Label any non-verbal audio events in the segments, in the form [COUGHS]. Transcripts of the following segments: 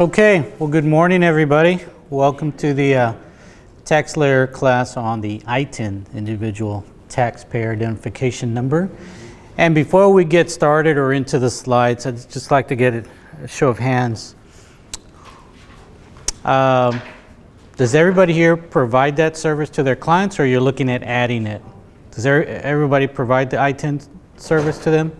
Okay, well, good morning, everybody. Welcome to the uh, TaxSlayer class on the ITIN, Individual Taxpayer Identification Number. And before we get started or into the slides, I'd just like to get a show of hands. Um, does everybody here provide that service to their clients or you're looking at adding it? Does everybody provide the ITIN service to them?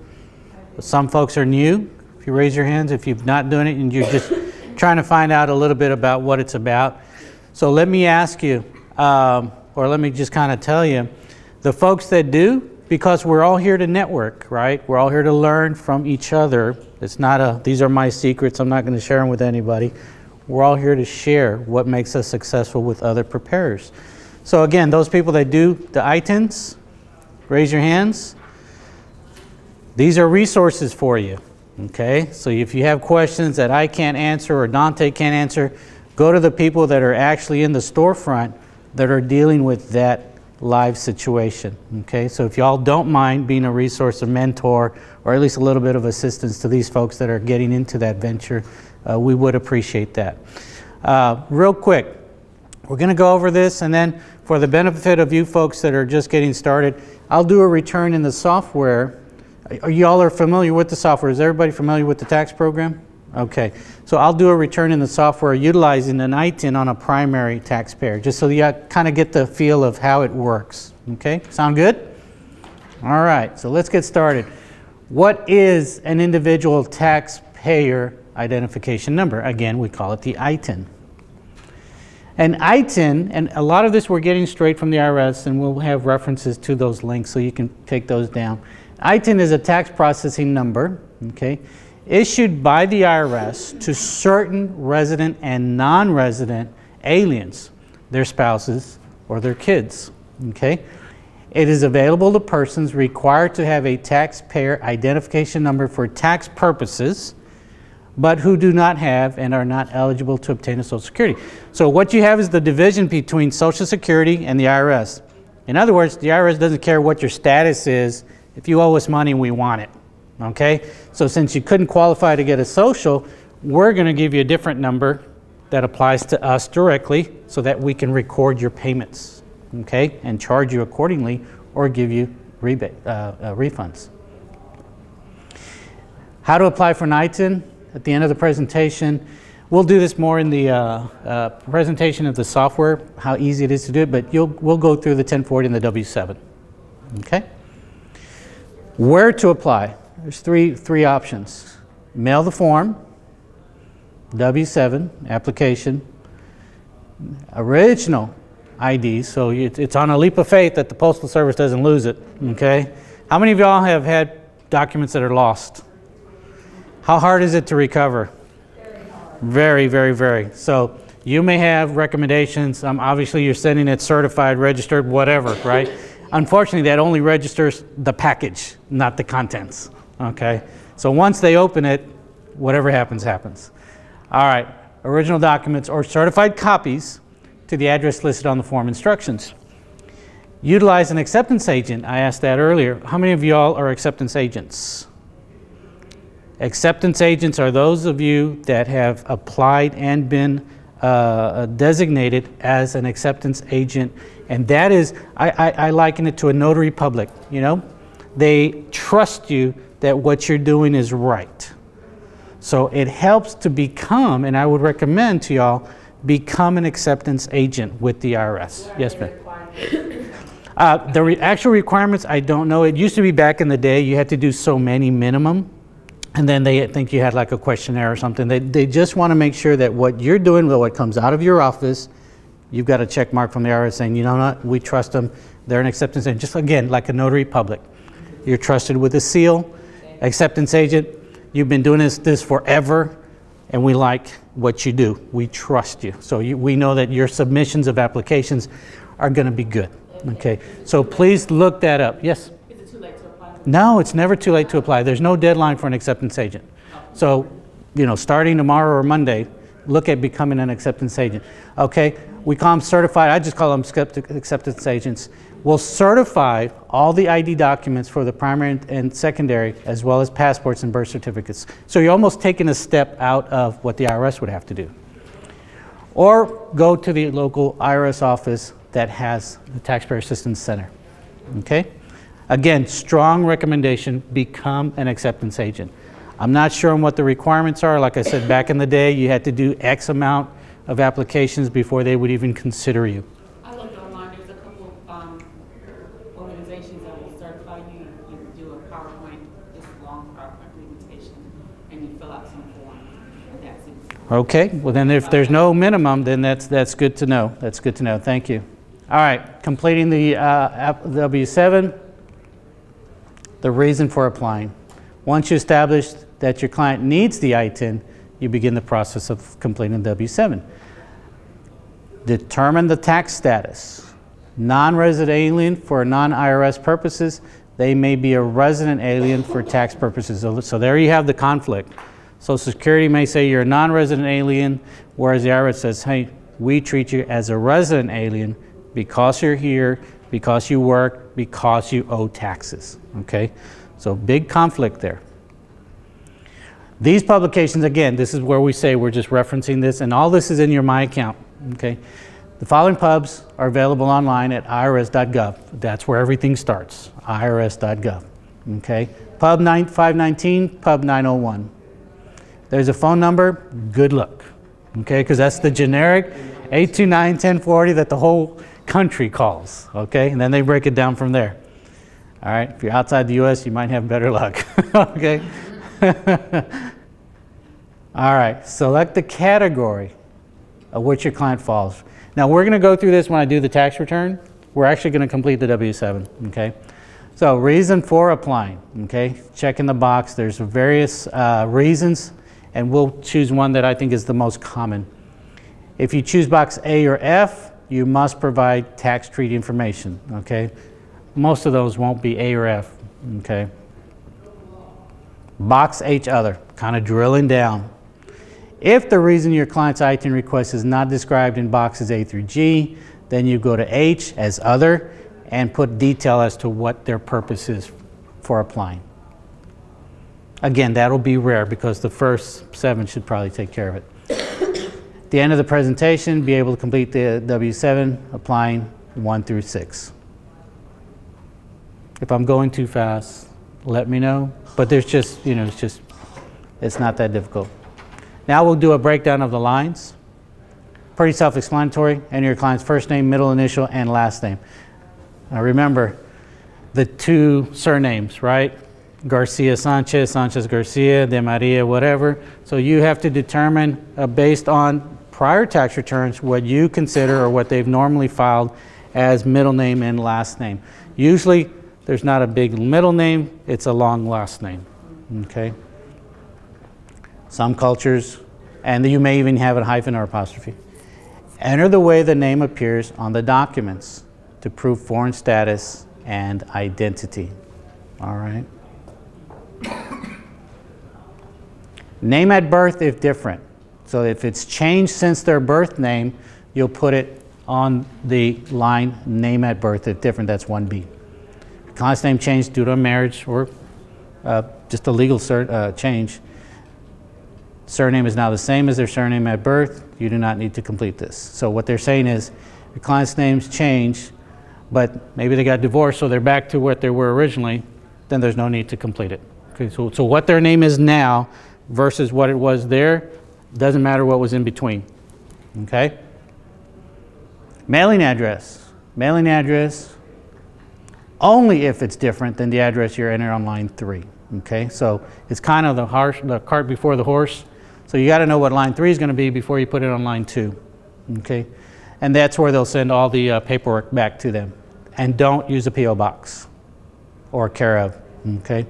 Some folks are new. If you raise your hands, if you've not done it and you're just trying to find out a little bit about what it's about. So let me ask you, um, or let me just kind of tell you, the folks that do, because we're all here to network, right? We're all here to learn from each other. It's not a, these are my secrets, I'm not going to share them with anybody. We're all here to share what makes us successful with other preparers. So again, those people that do the ITINs, raise your hands. These are resources for you. Okay, so if you have questions that I can't answer or Dante can't answer, go to the people that are actually in the storefront that are dealing with that live situation. Okay, so if y'all don't mind being a resource, a mentor, or at least a little bit of assistance to these folks that are getting into that venture, uh, we would appreciate that. Uh, real quick, we're going to go over this, and then for the benefit of you folks that are just getting started, I'll do a return in the software are y'all are familiar with the software? Is everybody familiar with the tax program? Okay, so I'll do a return in the software utilizing an ITIN on a primary taxpayer, just so you kind of get the feel of how it works. Okay, sound good? All right, so let's get started. What is an individual taxpayer identification number? Again, we call it the ITIN. An ITIN, and a lot of this we're getting straight from the IRS, and we'll have references to those links so you can take those down. ITIN is a tax processing number, okay, issued by the IRS to certain resident and non-resident aliens, their spouses or their kids, okay? It is available to persons required to have a taxpayer identification number for tax purposes, but who do not have and are not eligible to obtain a Social Security. So what you have is the division between Social Security and the IRS. In other words, the IRS doesn't care what your status is if you owe us money, we want it. Okay? So since you couldn't qualify to get a social, we're going to give you a different number that applies to us directly so that we can record your payments. Okay? And charge you accordingly or give you rebate, uh, uh, refunds. How to apply for an ITIN at the end of the presentation. We'll do this more in the uh, uh, presentation of the software, how easy it is to do it, but we'll go through the 1040 and the W7. Okay? Where to apply? There's three, three options. Mail the form, W-7, application, original ID, so it's on a leap of faith that the Postal Service doesn't lose it, okay? How many of y'all have had documents that are lost? How hard is it to recover? Very, very, very. So you may have recommendations. Um, obviously, you're sending it certified, registered, whatever, right? Unfortunately, that only registers the package, not the contents. Okay? So once they open it, whatever happens, happens. All right, original documents or certified copies to the address listed on the form instructions. Utilize an acceptance agent. I asked that earlier. How many of y'all are acceptance agents? Acceptance agents are those of you that have applied and been uh, designated as an acceptance agent and that is, I, I, I liken it to a notary public, you know? They trust you that what you're doing is right. So it helps to become, and I would recommend to y'all, become an acceptance agent with the IRS. Yes, ma'am. Uh, the re actual requirements, I don't know. It used to be back in the day, you had to do so many minimum, and then they think you had like a questionnaire or something. They, they just want to make sure that what you're doing, what comes out of your office, you've got a check mark from the IRS saying, you know what, we trust them. They're an acceptance agent. Just again, like a notary public. You're trusted with a seal, acceptance agent. You've been doing this, this forever, and we like what you do. We trust you. So you, we know that your submissions of applications are going to be good. Okay, so please look that up. Yes? Is it too late to apply? No, it's never too late to apply. There's no deadline for an acceptance agent. So, you know, starting tomorrow or Monday, look at becoming an acceptance agent. Okay, we call them certified, I just call them acceptance agents, We'll certify all the ID documents for the primary and- and secondary, as well as passports and birth certificates. So you're almost taking a step out of what the IRS would have to do. Or go to the local IRS office that has the Taxpayer Assistance Center. Okay? Again, strong recommendation, become an acceptance agent. I'm not sure on what the requirements are. Like I said, back in the day, you had to do X amount of applications before they would even consider you. I looked online, there's a couple, um, organizations that will certify you, you do a PowerPoint, this long PowerPoint presentation, and you fill out some forms, and that's it. Okay, well then if there's no minimum, then that's, that's good to know. That's good to know, thank you. All right, completing the uh, app- W-7, the reason for applying. Once you establish that your client needs the ITIN, you begin the process of completing W-7. Determine the tax status. Non-resident alien for non-IRS purposes, they may be a resident alien for tax purposes. So- So there you have the conflict. Social Security may say you're a non-resident alien, whereas the IRS says, hey, we treat you as a resident alien because you're here, because you work, because you owe taxes. Okay? So big conflict there. These publications, again, this is where we say we're just referencing this, and all this is in your My Account. Okay? The following pubs are available online at irs.gov. That's where everything starts, irs.gov. Okay? Pub 9, 519, Pub 901. There's a phone number, good luck. Okay? Because that's the generic 829 1040 that the whole country calls. Okay? And then they break it down from there. All right? If you're outside the US, you might have better luck. [LAUGHS] okay? [LAUGHS] All right, select the category of which your client falls. Now, we're going to go through this when I do the tax return. We're actually going to complete the W-7, okay? So, reason for applying, okay? Check in the box. There's various uh, reasons, and we'll choose one that I think is the most common. If you choose box A or F, you must provide tax treaty information, okay? Most of those won't be A or F, okay? Box H other, kind of drilling down. If the reason your client's ITIN request is not described in boxes A through G, then you go to H as other and put detail as to what their purpose is for applying. Again, that'll be rare because the first seven should probably take care of it. The end of the presentation, be able to complete the W7 applying one through six. If I'm going too fast, let me know. But there's just, you know, it's just, it's not that difficult. Now we'll do a breakdown of the lines. Pretty self-explanatory. Enter your client's first name, middle initial, and last name. Now remember the two surnames, right? Garcia Sanchez, Sanchez Garcia, De Maria, whatever. So you have to determine, uh, based on prior tax returns, what you consider or what they've normally filed as middle name and last name. Usually, there's not a big middle name, it's a long last name. Okay? Some cultures, and you may even have a hyphen or apostrophe. Enter the way the name appears on the documents to prove foreign status and identity. All right? [COUGHS] Name at birth if different. So if it's changed since their birth name, you'll put it on the line name at birth if different. That's 1B. Client's name changed due to a marriage or uh, just a legal uh, change. Surname is now the same as their surname at birth. You do not need to complete this. So what they're saying is your client's names change, but maybe they got divorced, so they're back to what they were originally. Then there's no need to complete it. Okay, so, so what their name is now versus what it was there doesn't matter what was in between. Okay? Mailing address. Mailing address only if it's different than the address you're entering on line three. Okay, so it's kind of the, harsh, the cart before the horse. So you got to know what line three is going to be before you put it on line two. Okay, and that's where they'll send all the uh, paperwork back to them. And don't use a PO box or care of. Okay.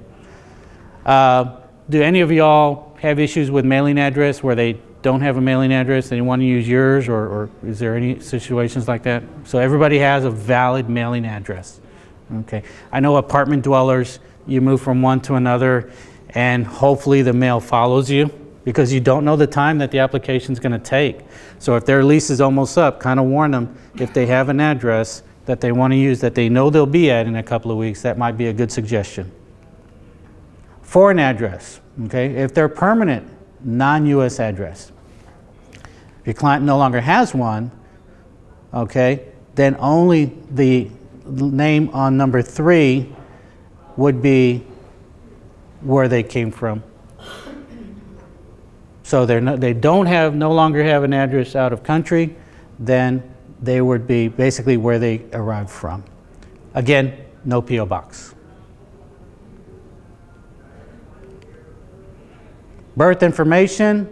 Uh, do any of y'all have issues with mailing address where they don't have a mailing address and you want to use yours, or, or is there any situations like that? So everybody has a valid mailing address. Okay. I know apartment dwellers, you move from one to another, and hopefully the mail follows you because you don't know the time that the application is going to take. So if their lease is almost up, kind of warn them if they have an address that they want to use that they know they'll be at in a couple of weeks, that might be a good suggestion. Foreign address, okay? If they're permanent, non-US address. If your client no longer has one, okay, then only the name on number three would be where they came from. So they're no, they don't have, no longer have an address out of country, then they would be basically where they arrived from. Again, no PO box. Birth information,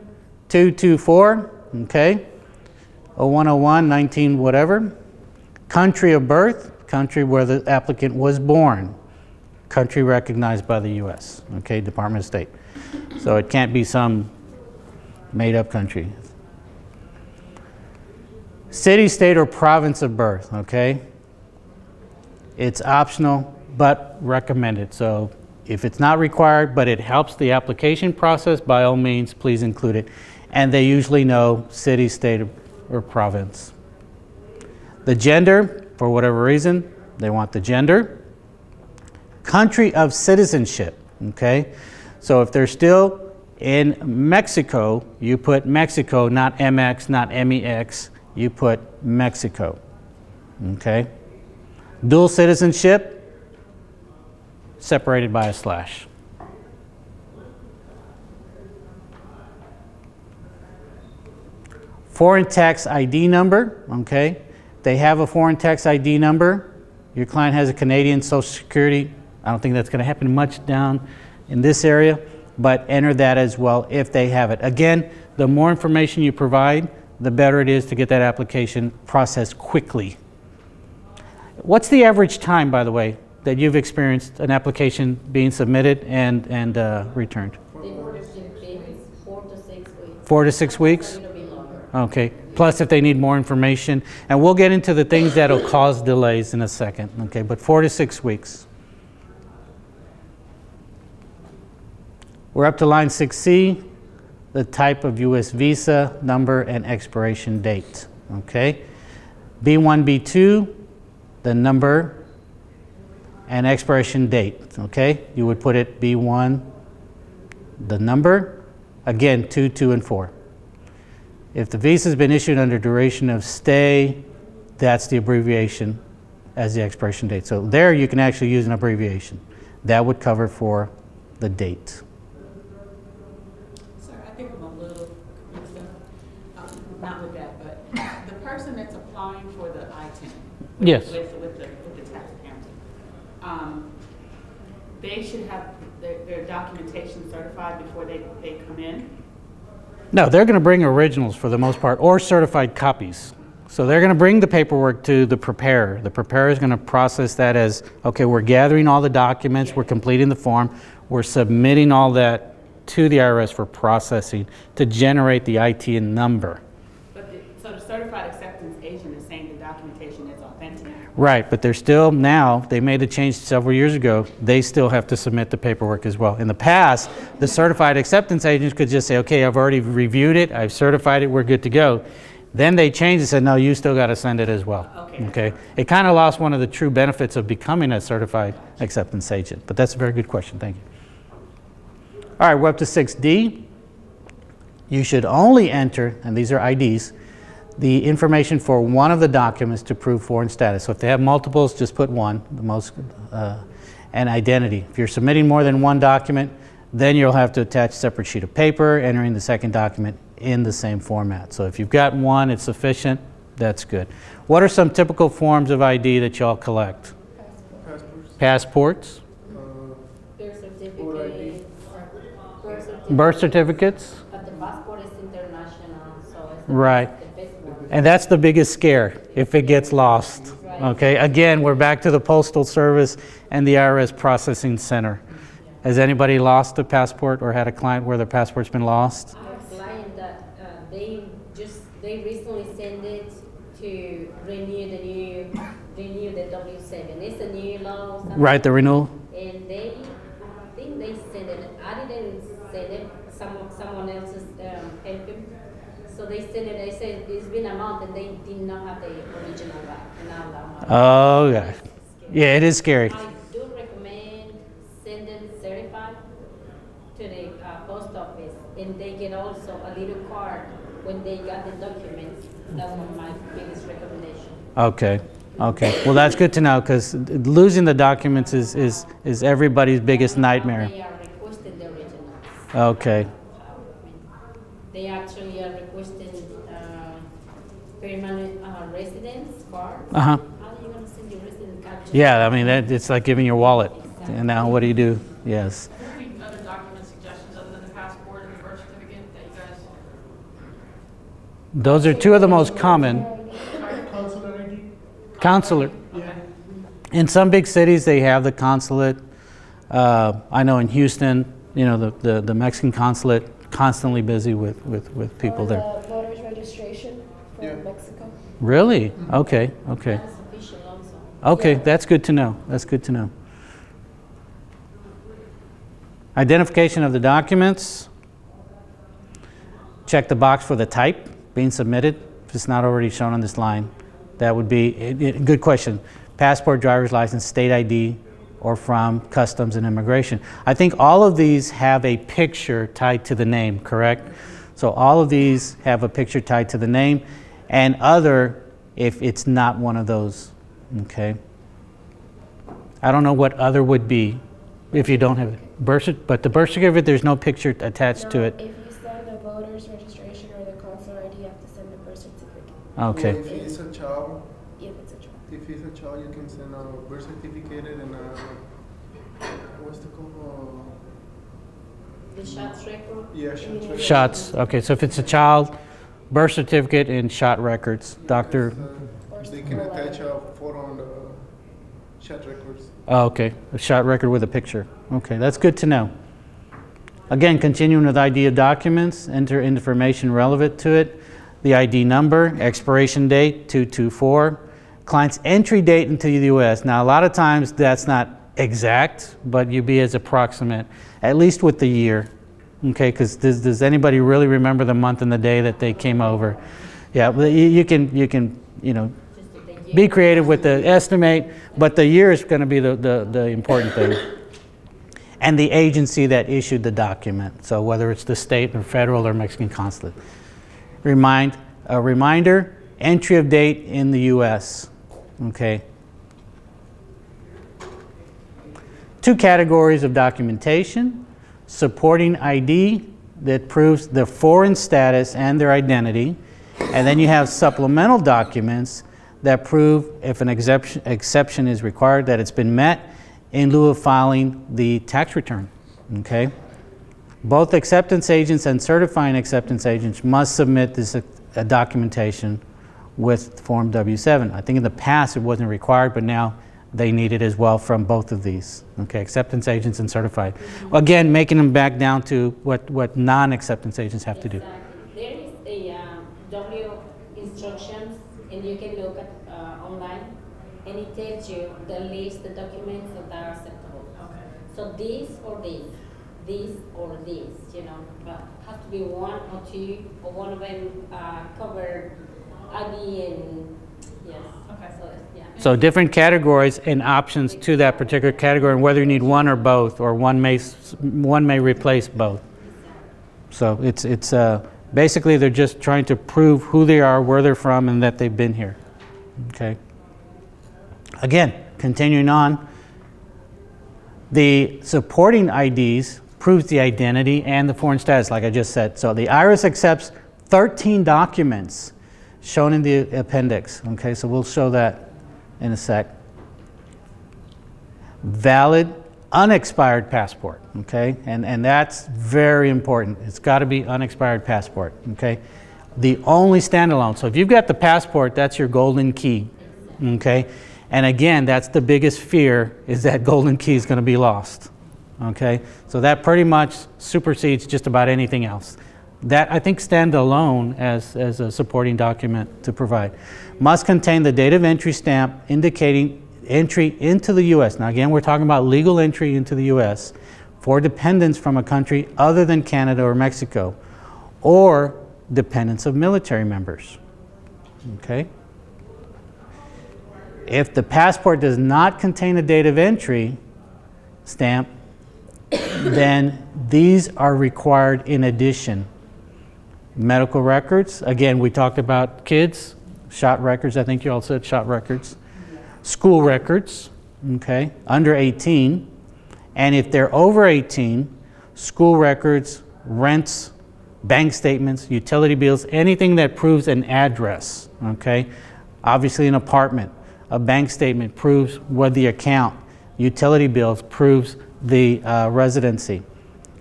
224, okay? 0101, 19, whatever. Country of birth, country where the applicant was born. Country recognized by the U.S., okay, Department of State. So it can't be some made-up country. City, state, or province of birth, okay? It's optional, but recommended. So if it's not required, but it helps the application process, by all means, please include it. And they usually know city, state, or province. The gender, for whatever reason, they want the gender. Country of citizenship, okay? So if they're still in Mexico, you put Mexico, not MX, not MEX, you put Mexico, okay? Dual citizenship, separated by a slash. Foreign tax ID number, okay? They have a foreign tax ID number. Your client has a Canadian Social Security. I don't think that's going to happen much down in this area, but enter that as well if they have it. Again, the more information you provide, the better it is to get that application processed quickly. What's the average time, by the way, that you've experienced an application being submitted and, and uh, returned? Four to six weeks. Four to six weeks? It'll be longer. Okay. Plus, if they need more information, and we'll get into the things that'll cause delays in a second. Okay, but four to six weeks. We're up to line 6C, the type of U.S. visa, number, and expiration date. Okay. B1, B2, the number and expiration date. Okay, you would put it B1, the number, again, 2, 2, and 4. If the visa has been issued under duration of stay, that's the abbreviation as the expiration date. So there you can actually use an abbreviation. That would cover for the date. Sir, I think I'm a little confused, um, not with that, but the person that's applying for the ITIN. with- Yes. With, with the, with the tax accountant, um, they should have their, their documentation certified before they, they come in? No, they're going to bring originals for the most part, or certified copies. So they're going to bring the paperwork to the preparer. The preparer is going to process that as, okay, we're gathering all the documents, we're completing the form, we're submitting all that to the IRS for processing to generate the ITN number. But the, so the certified acceptance agent is saying the documentation is authentic? Right, but they're still now, they made a change several years ago, they still have to submit the paperwork as well. In the past, the certified acceptance agents could just say, okay, I've already reviewed it, I've certified it, we're good to go. Then they changed and said, no, you still got to send it as well. Okay. Okay. It kind of lost one of the true benefits of becoming a certified acceptance agent, but that's a very good question, thank you. All right, we're up to 6D. You should only enter, and these are IDs, the information for one of the documents to prove foreign status. So if they have multiples, just put one, the most, uh, and identity. If you're submitting more than one document, then you'll have to attach a separate sheet of paper, entering the second document in the same format. So if you've got one, it's sufficient, that's good. What are some typical forms of ID that y'all collect? Passports, Passports, uh, Birth Photo certificate. Birth certificates? But the passport is international, so it's. the Right. best- The best one. And that's the biggest scare if it gets lost. Okay, again, we're back to the Postal Service and the IRS Processing Center. Has anybody lost a passport or had a client where their passport's been lost? I have a client that, uh, they just, they recently sent it to renew the new, renew the W seven. It's a new law. Right, the renewal? And they, I think they sent it, I didn't send it, some, someone else's help him. So they sent it they did not have the original wrap, and I love it. Oh, yeah. Yeah, it is scary. I do recommend sending certified to the uh, post office, and they get also a little card when they got the documents. That's one of my biggest recommendations. Okay, okay. Well, that's good to know because losing the documents is, is, is everybody's biggest nightmare. They are requesting the originals. Okay, They are permanent uh, residence card. uh huh. How are you gonna send your resident card? to- Yeah, I mean, that, it's like giving your wallet. And now what do you do? Yes. Other document suggestions other than the passport and the birth certificate that you guys? Those are two of the most common. Consular ID? Consular. Yeah. In some big cities, they have the consulate. Uh, I know in Houston, you know, the, the, the Mexican consulate constantly busy with, with, with people there. the voter's registration for Yeah. Mexico. Really? Okay, okay. That's official also. Okay, that's good to know. That's good to know. Identification of the documents. Check the box for the type being submitted, if it's not already shown on this line. That would be, it- good question. Passport, driver's license, state ID, or from Customs and Immigration. I think all of these have a picture tied to the name, correct? So all of these have a picture tied to the name, and other if it's not one of those, okay? I don't know what other would be if you don't have it. Birth, cer- but the birth certificate, there's no picture attached to it. If you send the voter's registration or the consular ID, you have to send the birth certificate, Okay, If it's a child, if it's a child. if it's a child, you can send a birth certificate and a, what's the called? The shots record. Yeah, shots record. shots, okay, so if it's a child, birth certificate and shot records, doctor, Or They can attach a photo on the shot records. oh, okay, a shot record with a picture. Okay, that's good to know. Again, continuing with ID of documents, enter information relevant to it, the ID number, expiration date, 224, client's entry date into the US. Now, a lot of times that's not exact, but you be as approximate, at least with the year. Okay, because does, does anybody really remember the month and the day that they came over? Yeah, you, you can, you can, you know, Just that they be creative with the estimate, but the year is going to be the, the, the important thing. [COUGHS] And the agency that issued the document, so whether it's the state or federal or Mexican consulate. Remind, a reminder, entry of date in the US, okay? Two categories of documentation, supporting ID that proves their foreign status and their identity, and then you have supplemental documents that prove if an exception, exception is required that it's been met in lieu of filing the tax return. Okay? Both acceptance agents and certifying acceptance agents must submit this uh, documentation with Form W7. I think in the past it wasn't required, but now they need it as well from both of these. Okay, acceptance agents and certified. Again, making them back down to what, what non-acceptance agents have to do. There is a um, W instructions, and you can look at uh, online, and it tells you the list, the documents that are acceptable. Okay. So this or this, this or this, you know, but has to be one or two, or one of them uh, cover ID and yes. Okay. So yeah. So different categories and options to that particular category, and whether you need one or both, or one may, one may replace both. So it's, it's, uh, basically they're just trying to prove who they are, where they're from, and that they've been here. Okay? Again, continuing on, the supporting IDs proves the identity and the foreign status, like I just said. So the IRS accepts 13 documents shown in the appendix. Okay, so we'll show that in a sec. Valid, unexpired passport. Okay, and, and that's very important. It's got to be unexpired passport. Okay, the only standalone. So if you've got the passport, that's your golden key. Okay, and again, that's the biggest fear is that golden key is going to be lost. Okay, so that pretty much supersedes just about anything else. That I think stand alone as, as a supporting document to provide. Must contain the date of entry stamp indicating entry into the U.S. Now again, we're talking about legal entry into the U.S. for dependents from a country other than Canada or Mexico, or dependents of military members. Okay? If the passport does not contain a date of entry stamp, then these are required in addition. Medical records, again, we talked about kids, shot records, I think you all said shot records. School records, okay, under 18. And if they're over 18, school records, rents, bank statements, utility bills, anything that proves an address, okay? Obviously an apartment, a bank statement proves what the account, utility bills proves the uh, residency,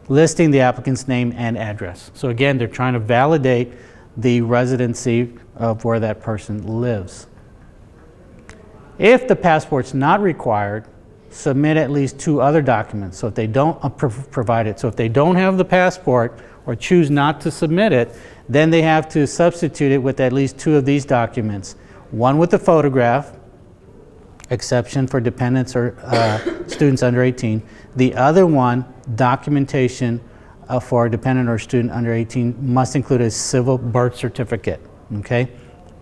listing the applicant's name and address. So again, they're trying to validate the residency of where that person lives. If the passport's not required, submit at least two other documents. So if they don't uh, pro- provide it, so if they don't have the passport or choose not to submit it, then they have to substitute it with at least two of these documents. One with the photograph, exception for dependents or uh, [COUGHS] students under 18. The other one, documentation uh, for a dependent or student under 18 must include a civil birth certificate, okay?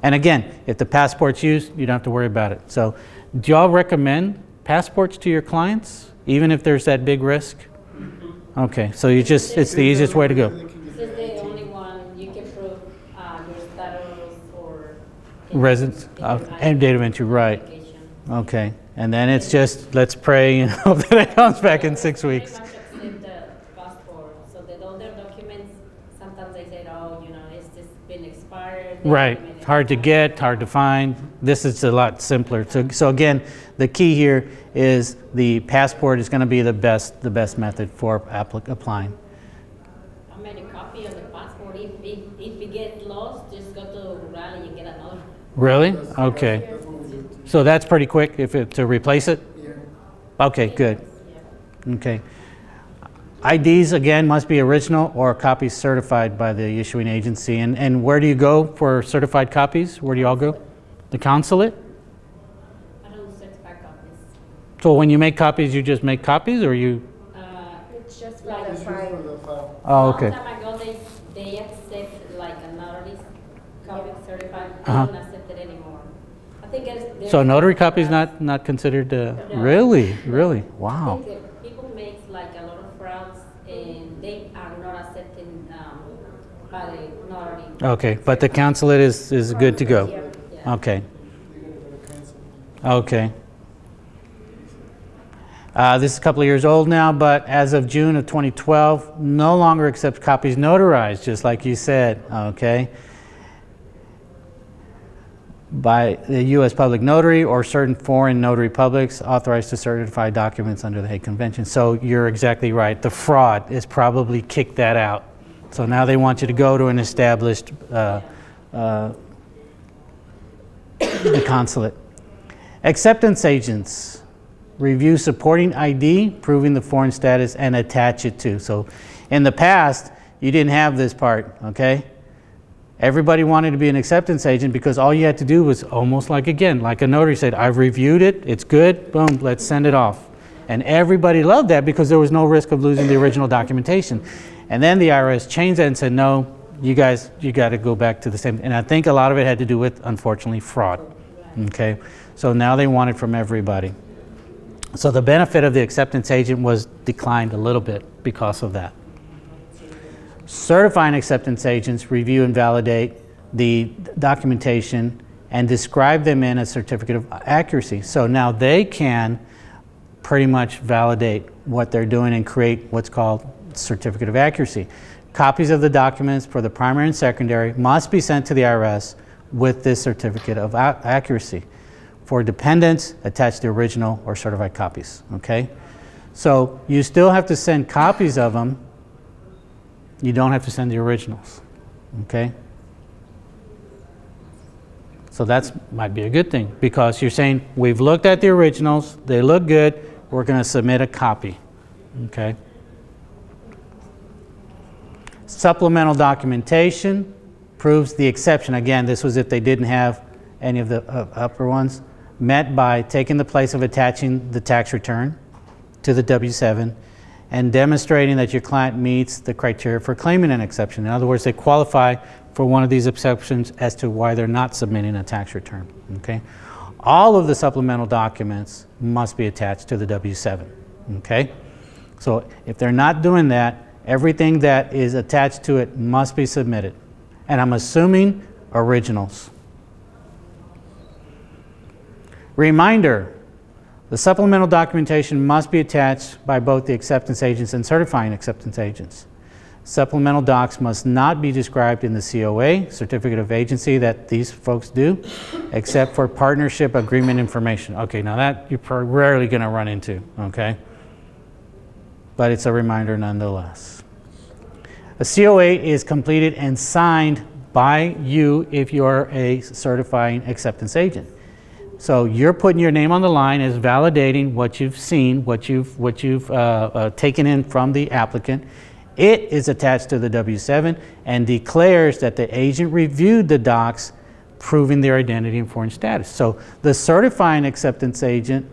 And again, if the passport's used, you don't have to worry about it. So do y'all recommend passports to your clients, even if there's that big risk? Okay, so you just, it's the easiest way to go. This is the only one you can prove uh, your status or. Residence, uh, and date of entry, right. Okay, and then it's just, let's pray and [LAUGHS] hope that it comes back in six weeks. much accept the passport, so that all their documents, sometimes they say, oh, you know, it's just been expired. the Right, hard to get, hard to find. This is a lot simpler. So, so again, the key here is the passport is going to be the best, the best method for applying. I made a copy of the passport, if, if, if it gets lost, just go to Raleigh and get another. Really? Okay. That's what we do. So that's pretty quick if it, to replace it? Yeah. Okay, good. Yeah. Okay. IDs, again, must be original or copies certified by the issuing agency. And, and where do you go for certified copies? Where do you all go? The consulate? I don't certify copies. So when you make copies, you just make copies or you? Uh, It's just for Like the It's file. for the file. Oh, okay. Long time ago, they, they accept like a notary copy certified, Uh-huh. don't accept it anymore. I think So notary copies not, not considered, uh, really, really? Wow. people make like a lot of frauds and they are not accepting, um, by the notary. Okay, but the consulate is, is good to go? Yeah. Okay, They're gonna go to cancel. okay. Uh, This is a couple of years old now, but as of June of 2012, no longer accepts copies notarized, just like you said, okay? By the U.S. Public Notary or certain foreign notary publics authorized to certify documents under the Hague Convention. So you're exactly right. The fraud has probably kicked that out. So now they want you to go to an established uh, uh, the consulate. Acceptance agents review supporting ID, proving the foreign status, and attach it to. So in the past, you didn't have this part, okay? Everybody wanted to be an acceptance agent because all you had to do was almost like, again, like a notary said, I've reviewed it, it's good, boom, let's send it off. And everybody loved that because there was no risk of losing the original documentation. And then the IRS changed that and said, no, you guys, you got to go back to the same. And I think a lot of it had to do with, unfortunately, fraud. Okay, so now they want it from everybody. So the benefit of the acceptance agent was declined a little bit because of that. Certifying acceptance agents review and validate the documentation and describe them in a certificate of accuracy. So now they can pretty much validate what they're doing and create what's called certificate of accuracy. Copies of the documents for the primary and secondary must be sent to the IRS with this certificate of ac- accuracy. For dependents, attach the original or certified copies, okay? So you still have to send copies of them. You don't have to send the originals, okay? So that's might be a good thing because you're saying we've looked at the originals, they look good, we're going to submit a copy. Okay? Supplemental documentation proves the exception. Again, this was if they didn't have any of the uh, upper ones, met by taking the place of attaching the tax return to the W-7 and demonstrating that your client meets the criteria for claiming an exception. In other words, they qualify for one of these exceptions as to why they're not submitting a tax return, okay? All of the supplemental documents must be attached to the W-7, okay? So if they're not doing that, everything that is attached to it must be submitted. And I'm assuming originals. Reminder, the supplemental documentation must be attached by both the acceptance agents and certifying acceptance agents. Supplemental docs must not be described in the COA, Certificate of Agency, that these folks do, except for partnership agreement information. Okay, now that you're rarely going to run into, okay? But it's a reminder nonetheless. A COA is completed and signed by you if you're a certifying acceptance agent. So you're putting your name on the line as validating what you've seen, what you've, what you've uh, uh, taken in from the applicant. It is attached to the W-7 and declares that the agent reviewed the docs proving their identity and foreign status. So the certifying acceptance agent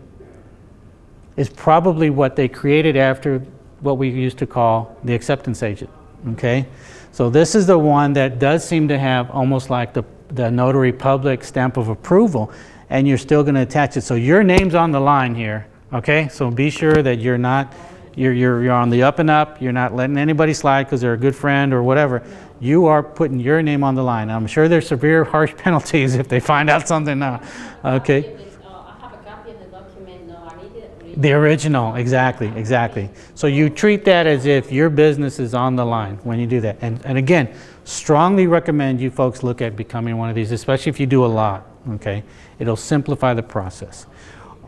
is probably what they created after what we used to call the acceptance agent, okay? So this is the one that does seem to have almost like the, the notary public stamp of approval and you're still going to attach it. So your name's on the line here, okay? So be sure that you're not, you're, you're, you're on the up and up. You're not letting anybody slide because they're a good friend or whatever. You are putting your name on the line. I'm sure there's severe, [LAUGHS] harsh penalties if they find out something now, okay? The original, exactly, exactly. So you treat that as if your business is on the line when you do that. And, and again, strongly recommend you folks look at becoming one of these, especially if you do a lot, okay? It'll simplify the process.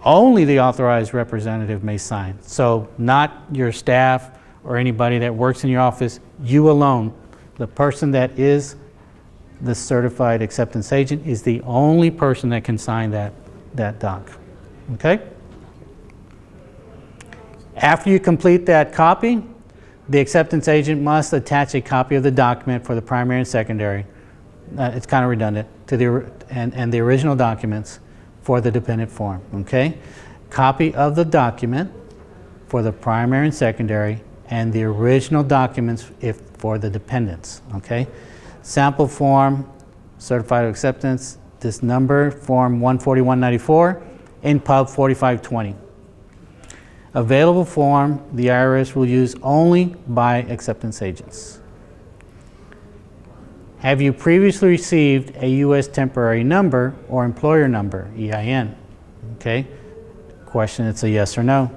Only the authorized representative may sign. So not your staff or anybody that works in your office, you alone. The person that is the certified acceptance agent is the only person that can sign that, that doc, okay? After you complete that copy, the acceptance agent must attach a copy of the document for the primary and secondary. Uh, it's kind of redundant to the and, and the original documents for the dependent form. Okay, copy of the document for the primary and secondary, and the original documents if for the dependents. Okay, sample form, certified acceptance. This number form 14194 in pub 4520. Available form the IRS will use only by acceptance agents. Have you previously received a U.S. temporary number or employer number, EIN? Okay. Question, it's a yes or no.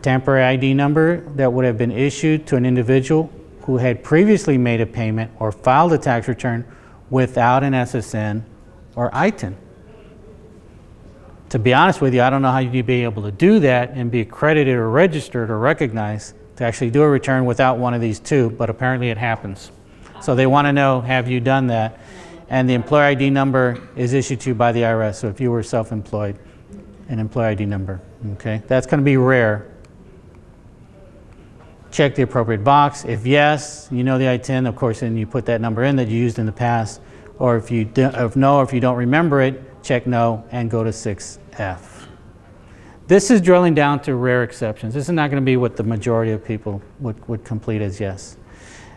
Temporary ID number that would have been issued to an individual who had previously made a payment or filed a tax return without an SSN or ITIN. To be honest with you, I don't know how you'd be able to do that and be accredited or registered or recognized to actually do a return without one of these two, but apparently it happens. So they want to know, have you done that? And the employer ID number is issued to you by the IRS. So if you were self-employed, an employer ID number, okay? That's going to be rare. Check the appropriate box. If yes, you know the ITIN, of course, and you put that number in that you used in the past. Or if you do, if no, or if you don't remember it, check no and go to 6F. This is drilling down to rare exceptions. This is not going to be what the majority of people would, would complete as yes.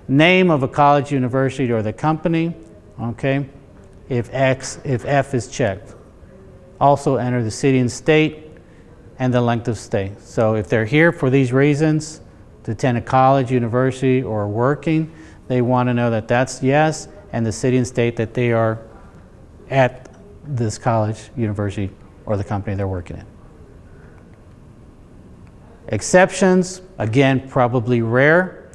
Name of a college, university, or the company, okay? If X, if F is checked. Also enter the city and state and the length of stay. So if they're here for these reasons, to attend a college, university, or working, they want to know that that's yes, and the city and state that they are at this college, university, or the company they're working in. Exceptions, again, probably rare.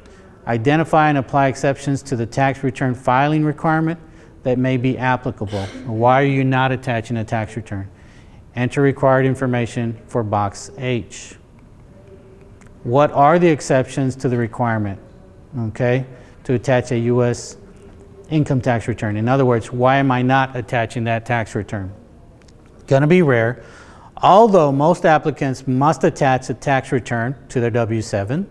Identify and apply exceptions to the tax return filing requirement that may be applicable. Why are you not attaching a tax return? Enter required information for box H. What are the exceptions to the requirement? Okay, to attach a U.S. income tax return. In other words, why am I not attaching that tax return? Going to be rare. Although most applicants must attach a tax return to their W-7,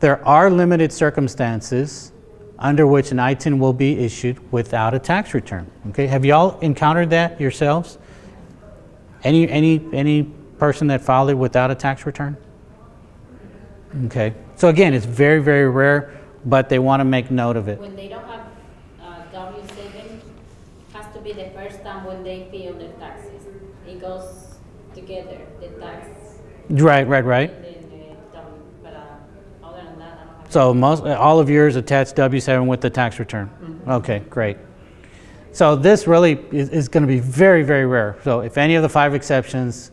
there are limited circumstances under which an ITIN will be issued without a tax return. Okay, have y'all encountered that yourselves? Any, any, any person that filed it without a tax return? Okay, so again, it's very, very rare. but they want to make note of it. When they don't have uh, W seven, has to be the first time when they file their taxes. It goes together, the tax Right, right, right. and then the W, but other than that, I don't have. So most, all of yours attached W-7 with the tax return? Mm-hmm. Okay, great. So this really is, is going to be very, very rare. So if any of the five exceptions,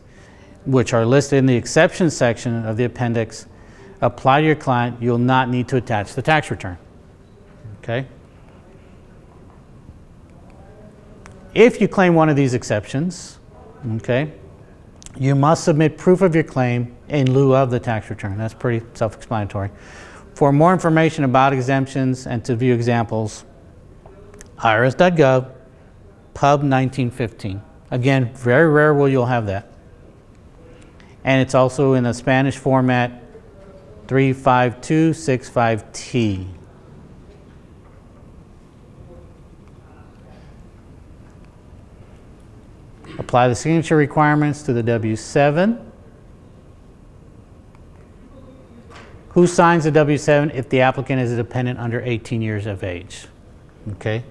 which are listed in the exceptions section of the appendix, apply to your client, you'll not need to attach the tax return. Okay? If you claim one of these exceptions, okay, you must submit proof of your claim in lieu of the tax return. That's pretty self-explanatory. For more information about exemptions and to view examples, irs.gov, pub 1915. Again, very rare will you'll have that. And it's also in a Spanish format 35265T. Apply the signature requirements to the W-7. Who signs the W-7 if the applicant is a dependent under 18 years of age? Okay?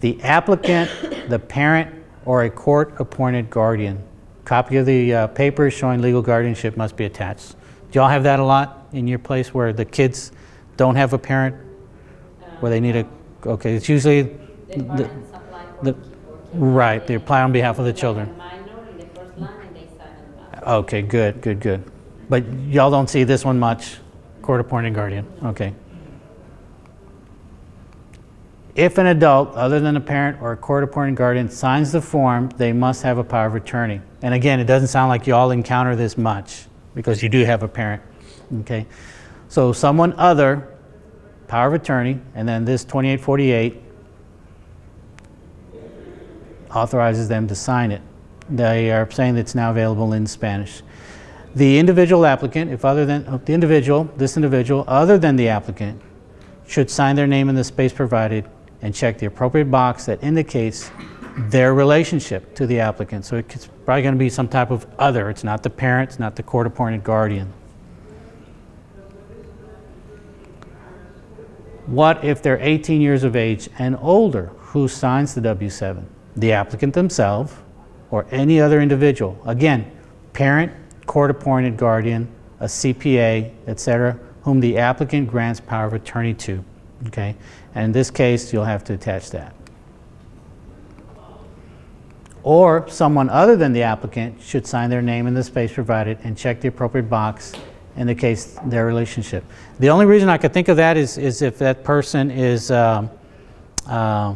The applicant, the parent, or a court-appointed guardian. Copy of the uh, papers showing legal guardianship must be attached. Do y'all have that a lot in your place where the kids don't have a parent? Where they need a, okay, it's usually, The the- parents apply for the-. Right, they apply on behalf of the children. Minor in the first line and they sign it back. Okay, good, good, good. But y'all don't see this one much, court-appointed guardian, okay. If an adult, other than a parent or a court-appointed guardian, signs the form, they must have a power of attorney. And again, it doesn't sound like y'all encounter this much, because you do have a parent, okay? So someone other, power of attorney, and then this 2848 authorizes them to sign it. They are saying that it's now available in Spanish. The individual applicant, if other than, the individual, this individual, other than the applicant, should sign their name in the space provided and check the appropriate box that indicates their relationship to the applicant. So it's probably going to be some type of other. It's not the parent, it's not the court-appointed guardian. What if they're 18 years of age and older? Who signs the W-7? The applicant themselves or any other individual. Again, parent, court-appointed guardian, a CPA, etc., whom the applicant grants power of attorney to. Okay? And in this case, you'll have to attach that. Or someone other than the applicant should sign their name in the space provided and check the appropriate box indicates their relationship. The only reason I could think of that is, is if that person is, um, uh,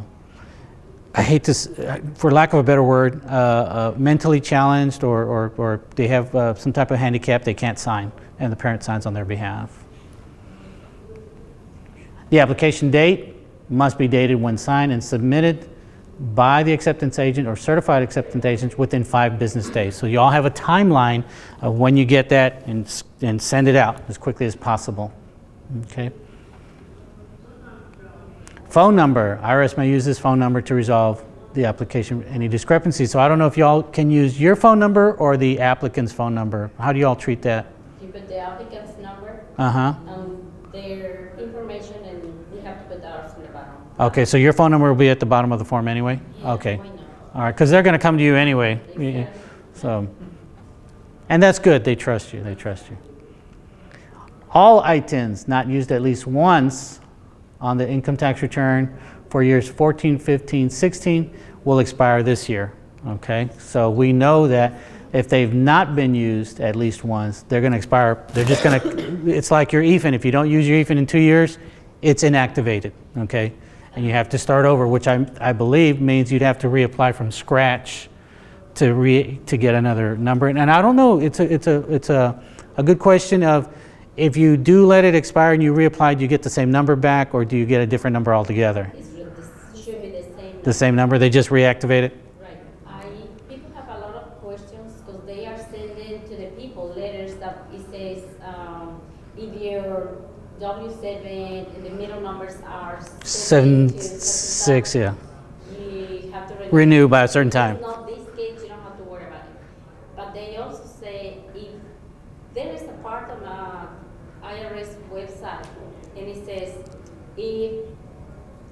I hate this, for lack of a better word, uh, uh, mentally challenged or, or, or they have uh, some type of handicap they can't sign and the parent signs on their behalf. The application date must be dated when signed and submitted by the acceptance agent or certified acceptance agent within five business days. So you all have a timeline of when you get that and, and send it out as quickly as possible. Okay? Phone number. IRS may use this phone number to resolve the application, any discrepancies. So I don't know if y'all can use your phone number or the applicant's phone number. How do y'all treat that? You put the applicant's number, Uh-huh. um, their information, and we have to put ours in the bottom. Okay, so your phone number will be at the bottom of the form anyway? Yeah, Okay. All right, because they're going to come to you anyway. Exactly. So, and that's good. They trust you. They trust you. All ITINs not used at least once on the income tax return for years 14, 15, 16 will expire this year. Okay, so we know that if they've not been used at least once, they're going to expire. They're just going [COUGHS] to. It's like your EFIN. If you don't use your EFIN in two years, it's inactivated. Okay, and you have to start over, which I, I believe means you'd have to reapply from scratch to re, to get another number. And I don't know, it's a, it's a, it's a, a good question of if you do let it expire and you reapply, do you get the same number back or do you get a different number altogether? It's, re- should be the same. The same number, they just reactivate it? Right. I, people have a lot of questions because they are sending to the people letters that it says, um, if your W seven and the middle numbers are. Seven, six, yeah. You have to. Renew by a certain time. if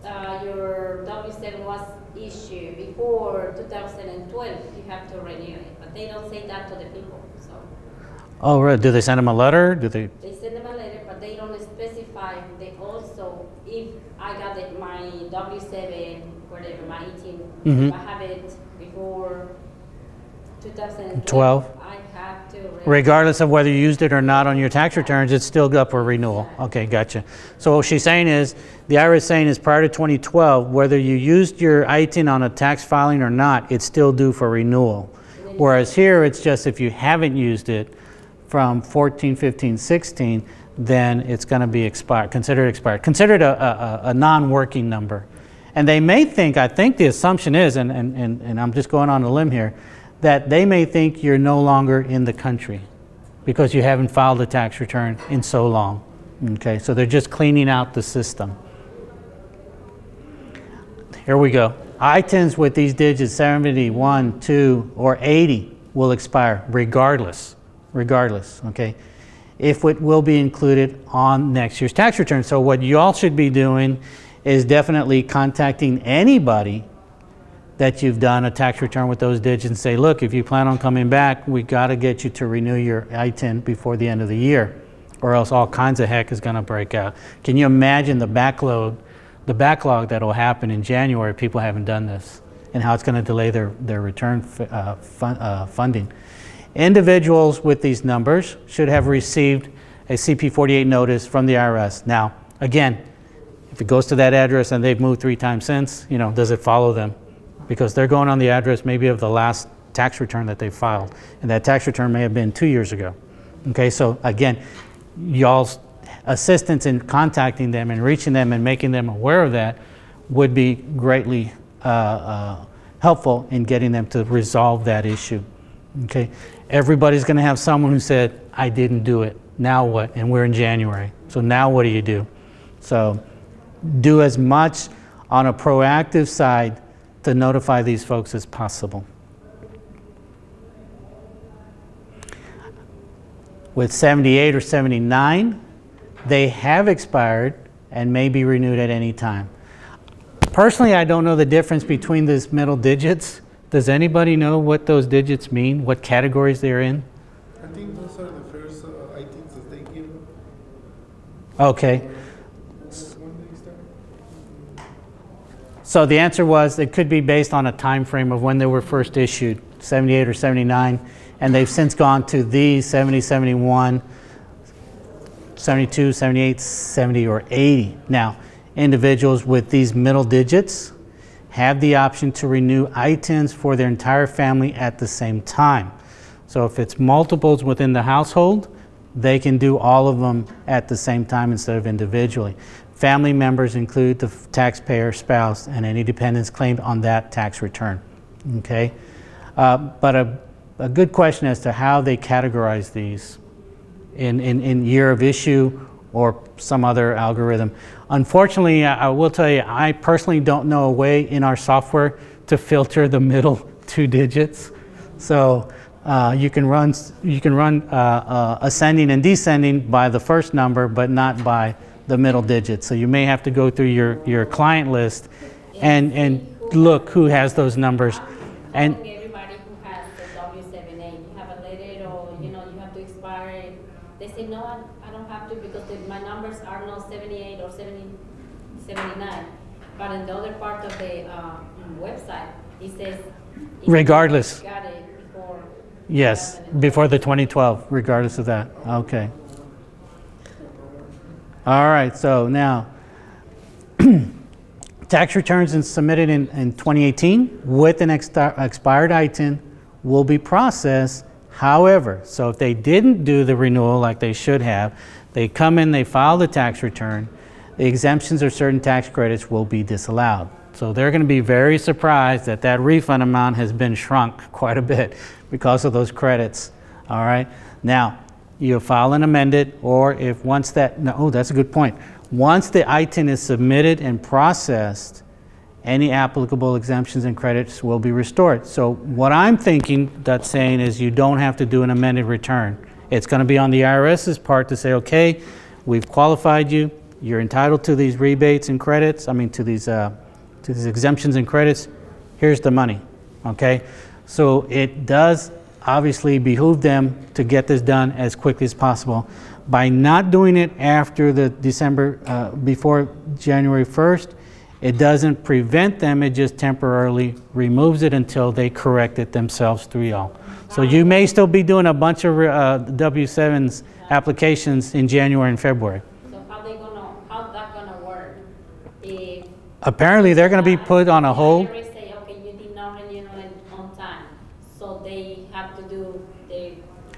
uh, your W7 was issued before 2012, you have to renew it. But they don't say that to the people. So. Oh, right. Do they send them a letter? Do they? They send them a letter, but they don't specify. They also, if I got it, my W7, whatever, my 18, mm -hmm. I have it before 2012. 12. Regardless of whether you used it or not on your tax returns, it's still up for renewal. Okay, gotcha. So what she's saying is, the IRS saying is prior to 2012, whether you used your ITIN on a tax filing or not, it's still due for renewal. Whereas here, it's just if you haven't used it from 14, 15, 16, then it's going to be expired, considered expired, considered a, a, a- a non-working number. And they may think, I think the assumption is, and, and, and and I'm just going on a limb here, that they may think you're no longer in the country because you haven't filed a tax return in so long. Okay, so they're just cleaning out the system. Here we go. ITINs with these digits 70, 1, 2, or 80 will expire regardless, regardless, okay? If it will be included on next year's tax return. So what you all should be doing is definitely contacting anybody that you've done a tax return with those digits and say, look, if you plan on coming back, we got to get you to renew your ITIN before the end of the year, or else all kinds of heck is going to break out. Can you imagine the backlog, the backlog that will happen in January if people haven't done this, and how it's going to delay their, their return uh, fun, uh, funding? Individuals with these numbers should have received a CP48 notice from the IRS. Now, again, if it goes to that address and they've moved three times since, you know, does it follow them? Because they're going on the address maybe of the last tax return that they filed, and that tax return may have been two years ago. Okay, so again, y'all's assistance in contacting them and reaching them and making them aware of that would be greatly uh, uh, helpful in getting them to resolve that issue. Okay, everybody's going to have someone who said, "I didn't do it." Now what? And we're in January, so now what do you do? So do as much on a proactive side to notify these folks as possible. With 78 or 79, they have expired and may be renewed at any time. Personally, I don't know the difference between these middle digits. Does anybody know what those digits mean, what categories they're in? I think those are the first uh, items that they give. Okay. When they start. So the answer was it could be based on a time frame of when they were first issued, 78 or 79, and they've since gone to the 70, 71, 72, 78, 70, or 80. Now, individuals with these middle digits have the option to renew ITINs for their entire family at the same time. So if it's multiples within the household, they can do all of them at the same time instead of individually. Family members include the taxpayer, spouse, and any dependents claimed on that tax return. Okay? Uh, but a, a good question as to how they categorize these in, in, in year of issue or some other algorithm. Unfortunately, I will tell you, I personally don't know a way in our software to filter the middle [LAUGHS] two digits. So uh, you can run, you can run uh, uh, ascending and descending by the first number, but not by the middle digits. So you may have to go through your, your client list and, and look who has those numbers. And everybody who has the W seven A, you have a letter or, you know, you have to expire it. They say, no, I, don't have to because the, my numbers are not seventy-eight or 70 79. But in the other part of the, uh, website, it says. Regardless. Got it before. Yes, before the 2012, regardless of that. Okay. All right, so now, [CLEARS THROAT] tax returns and submitted in, in 2018 with an expired ITIN will be processed. However, so if they didn't do the renewal like they should have, they come in, they file the tax return, the exemptions or certain tax credits will be disallowed. So they're going to be very surprised that that refund amount has been shrunk [LAUGHS] quite a bit because of those credits. All right. Now, you file and amend it, or if once that, no, oh, that's a good point. Once the ITIN is submitted and processed, any applicable exemptions and credits will be restored. So what I'm thinking that's saying is you don't have to do an amended return. It's going to be on the IRS's part to say, okay, we've qualified you, you're entitled to these rebates and credits, I mean, to these, uh, to these exemptions and credits, here's the money, okay? So it does obviously behoove them to get this done as quickly as possible. By not doing it after the December, uh, before January 1st, it doesn't prevent them, it just temporarily removes it until they correct it themselves through y'all. So you may still be doing a bunch of uh, W-7s applications in January and February. So how they gonna, how that gonna work? If Apparently, they're going to be put on a hold. The IRS say, okay, you did not renew it on time, so they have to do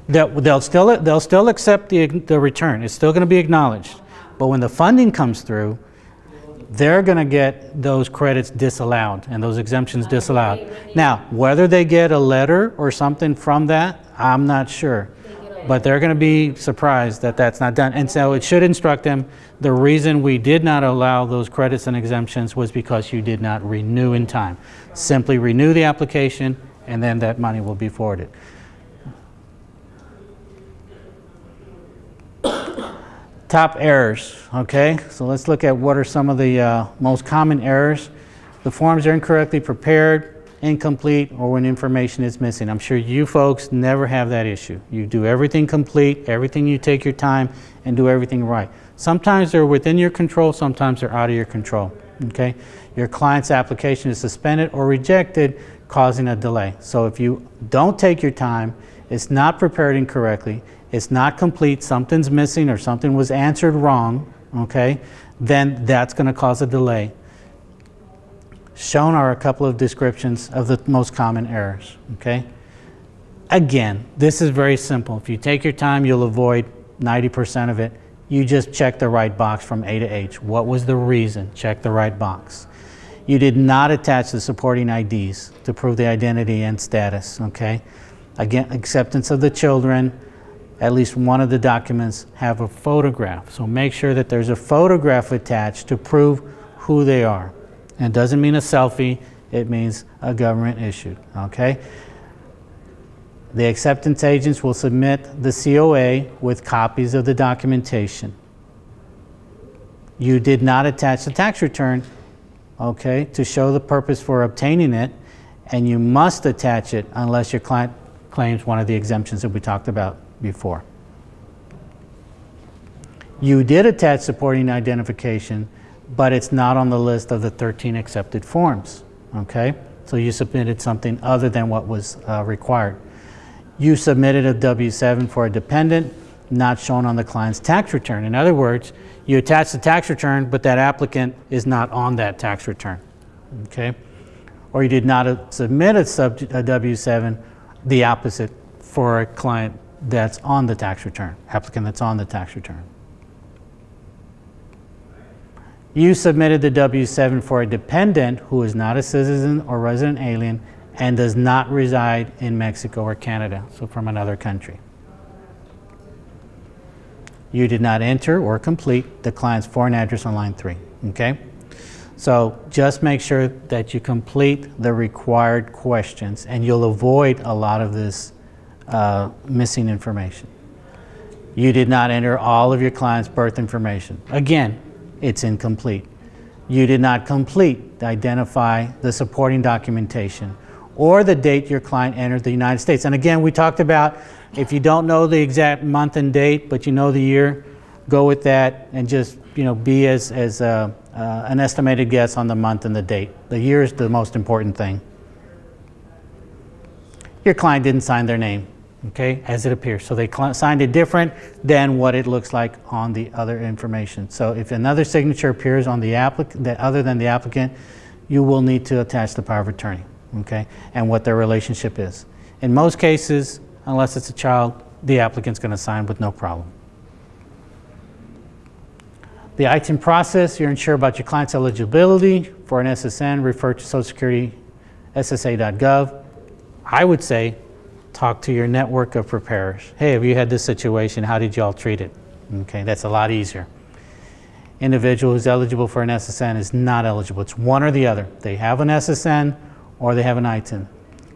They'll, they'll still, they'll still accept the, the return. It's still going to be acknowledged. But when the funding comes through, they're going to get those credits disallowed and those exemptions disallowed. Now, whether they get a letter or something from that, I'm not sure. But they're going to be surprised that that's not done. And so it should instruct them, the reason we did not allow those credits and exemptions was because you did not renew in time. Simply renew the application and then that money will be forwarded. Top errors, okay? So let's look at what are some of the uh, most common errors. The forms are incorrectly prepared, incomplete, or when information is missing. I'm sure you folks never have that issue. You do everything complete, everything you take your time, and do everything right. Sometimes they're within your control, sometimes they're out of your control, okay? Your client's application is suspended or rejected, causing a delay. So if you don't take your time, it's not prepared incorrectly, it's not complete, something's missing or something was answered wrong, okay, then that's going to cause a delay. Shown are a couple of descriptions of the most common errors, okay? Again, this is very simple. If you take your time, you'll avoid 90% of it. You just check the right box from A to H. What was the reason? Check the right box. You did not attach the supporting IDs to prove the identity and status, okay? Again, acceptance of the children, at least one of the documents have a photograph. So make sure that there's a photograph attached to prove who they are. And it doesn't mean a selfie, it means a government issued, okay? The acceptance agents will submit the COA with copies of the documentation. You did not attach the tax return, okay, to show the purpose for obtaining it, and you must attach it unless your client claims one of the exemptions that we talked about before. You did attach supporting identification, but it's not on the list of the 13 accepted forms, okay? So you submitted something other than what was uh, required. You submitted a W-7 for a dependent, not shown on the client's tax return. In other words, you attach the tax return, but that applicant is not on that tax return, okay? Or you did not uh, submit a, a W-7, the opposite for a client that's on the tax return, applicant that's on the tax return. You submitted the W-7 for a dependent who is not a citizen or resident alien and does not reside in Mexico or Canada, so from another country. You did not enter or complete the client's foreign address on line three, okay? So just make sure that you complete the required questions and you'll avoid a lot of this uh, missing information. You did not enter all of your client's birth information. Again, it's incomplete. You did not complete, identify the supporting documentation or the date your client entered the United States. And again, we talked about if you don't know the exact month and date, but you know the year, go with that and just you know be as, as uh, uh, an estimated guess on the month and the date. The year is the most important thing. Your client didn't sign their name okay, as it appears. So they signed it different than what it looks like on the other information. So if another signature appears on the applicant, that other than the applicant, you will need to attach the power of attorney, okay, and what their relationship is. In most cases, unless it's a child, the applicant's going to sign with no problem. The ITIN process, you're unsure about your client's eligibility for an SSN, refer to Social Security SSA.gov. I would say talk to your network of preparers. Hey, have you had this situation? How did y'all treat it? Okay, that's a lot easier. Individual who's eligible for an SSN is not eligible. It's one or the other. They have an SSN or they have an ITIN.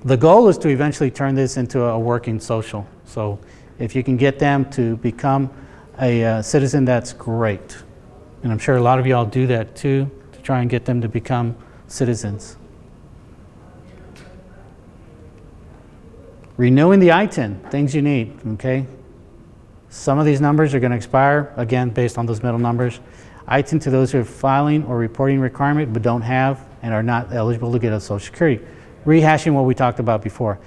The goal is to eventually turn this into a working social. So if you can get them to become a uh, citizen, that's great. And I'm sure a lot of y'all do that too, to try and get them to become citizens. Renewing the ITIN, things you need, okay? Some of these numbers are going to expire, again, based on those middle numbers. ITIN to those who are filing or reporting requirement but don't have and are not eligible to get a Social Security. Rehashing what we talked about before.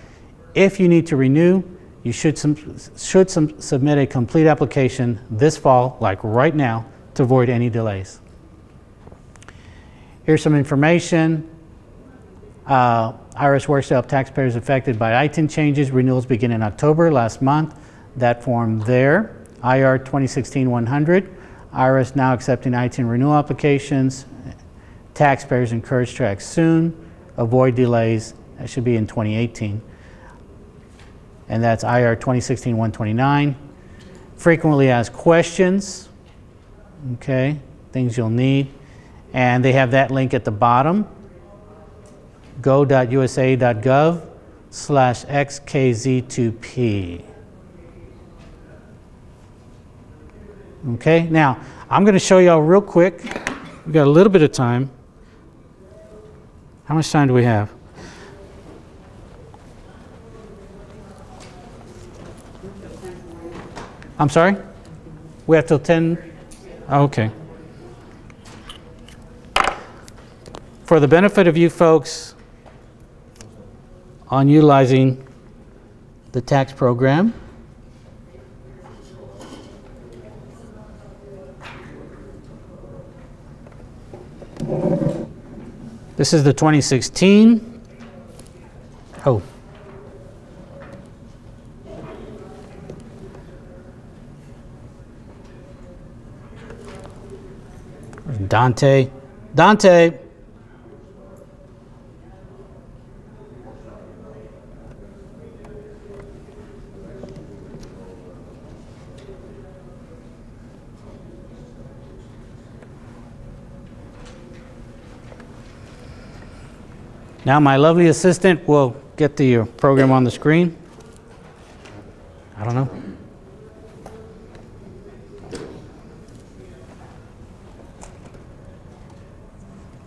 If you need to renew, you should, should submit a complete application this fall, like right now, to avoid any delays. Here's some information. Uh, IRS works to help taxpayers affected by ITIN changes. Renewals begin in October last month. That form there, IR 2016-100. IRS now accepting ITIN renewal applications. Taxpayers encouraged to act soon. Avoid delays. That should be in 2018. And that's IR 2016-129. Frequently asked questions. Okay, things you'll need. And they have that link at the bottom go.usa.gov slash xkz2p. Okay, now I'm going to show y'all real quick. We've got a little bit of time. How much time do we have? I'm sorry? We have till 10? Okay. For the benefit of you folks on utilizing the tax program, This is the 2016. Oh. Dante. Dante. Now my lovely assistant will get the uh, program on the screen. I don't know.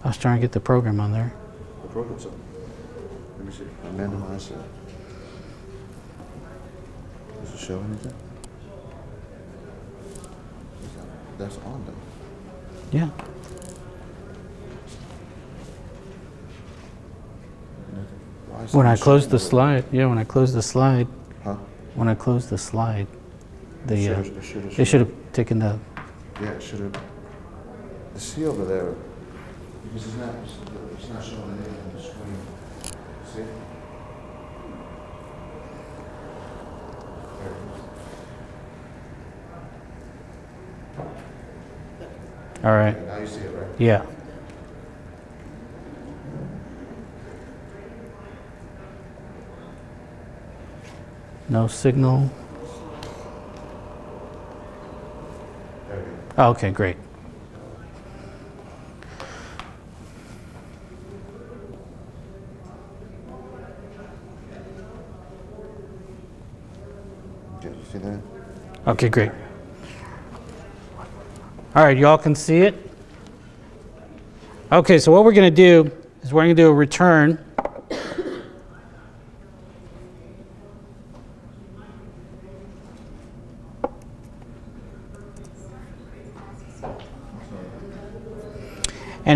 I was trying to get the program on there. The program's up. Let me see. I Minimize it. Does it show anything? That's on there. Yeah. Is When I closed the slide, yeah, when I closed the slide, Huh? when I closed the slide, the, uh, It should've- it should've it should have taken the, Yeah, it should have. The See over there, because it's not, it's not showing anything on the screen. See? All right, is. Now you see it, right? yeah. No signal. There we go. Oh, Okay, great. Yeah, you see that? Okay, great. All right, y'all can see it? Okay, so what we're going to do is we're going to do a return.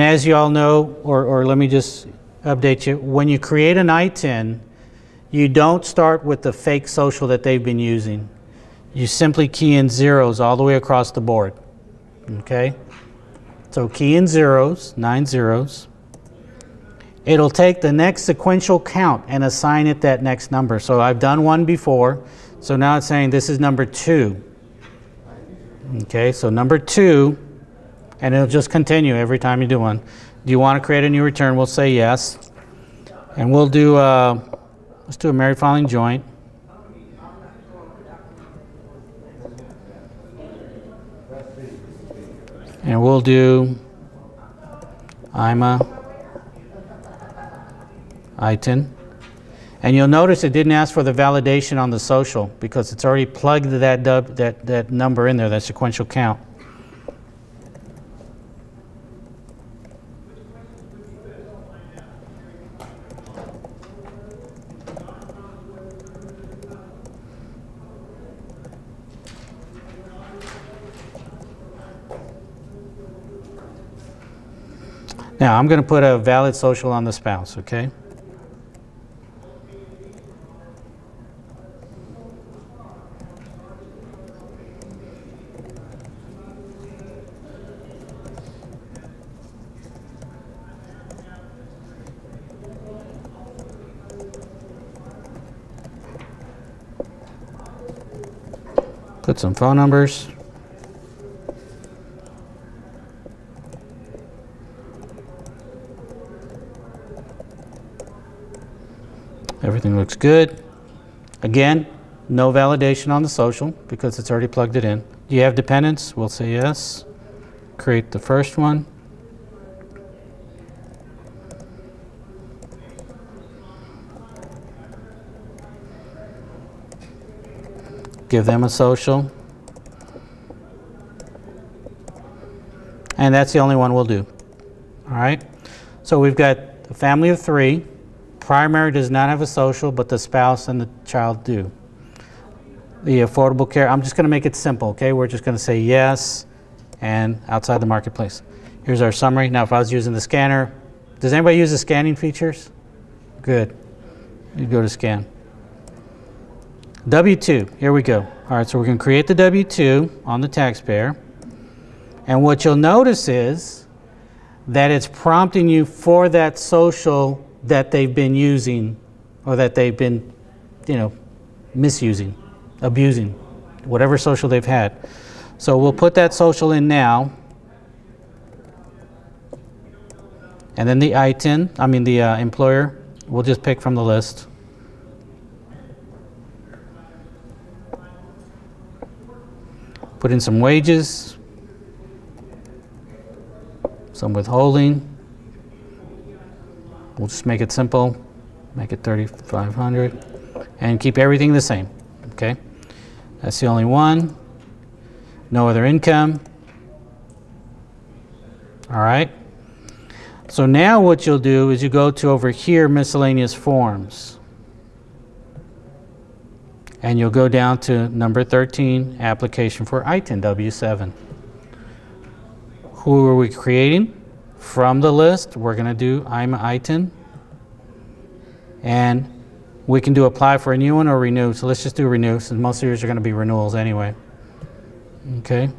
As you all know, or, or let me just update you, when you create an ITIN, you don't start with the fake social that they've been using. You simply key in zeros all the way across the board. Okay? So key in zeros, nine zeros. It'll take the next sequential count and assign it that next number. So I've done one before. So now it's saying this is number two. Okay, so number two, and it'll just continue every time you do one. Do you want to create a new return? We'll say yes. And we'll do, uh, let's do a married filing joint. And we'll do IMA, ITIN. And you'll notice it didn't ask for the validation on the social because it's already plugged that, that, that number in there, that sequential count. Now, I'm going to put a valid social on the spouse, okay? Put some phone numbers. Looks good. Again, no validation on the social because it's already plugged it in. Do you have dependents? We'll say yes. Create the first one. Give them a social. And that's the only one we'll do. All right? So we've got a family of three. Primary does not have a social, but the spouse and the child do. The affordable care, I'm just going to make it simple, okay? We're just going to say yes and outside the marketplace. Here's our summary. Now, if I was using the scanner, does anybody use the scanning features? Good. You go to scan. W-2, here we go. All right, so we're going to create the W-2 on the taxpayer. And what you'll notice is that it's prompting you for that social that they've been using or that they've been, you know, misusing, abusing, whatever social they've had. So we'll put that social in now. And then the ITIN, I mean the uh, employer, we'll just pick from the list. Put in some wages, some withholding. We'll just make it simple, make it 3,500, and keep everything the same, okay? That's the only one. No other income. All right. So now what you'll do is you go to over here, miscellaneous forms. And you'll go down to number 13, application for ITIN W7. Who are we creating? From the list, we're going to do I'm ITIN. And we can do apply for a new one or renew. So let's just do renew, since most of yours are going to be renewals anyway. Okay.